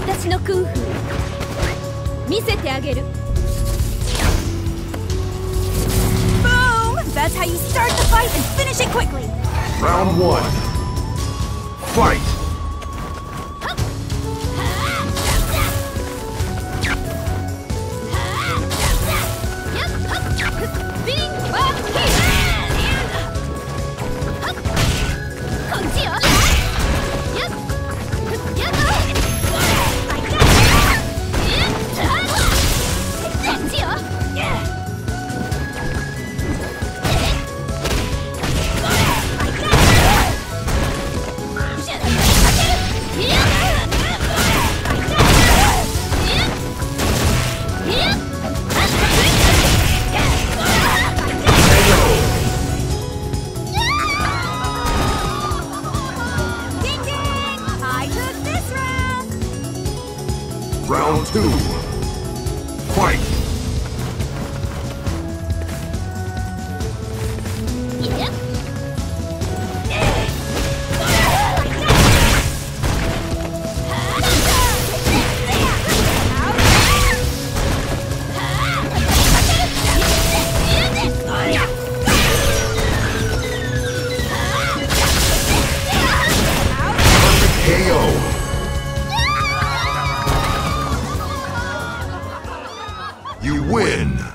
私のクンフー見せてあげる Boom! That's how you start the fight and finish it quickly. Round one. Fight! Round. Two. Win!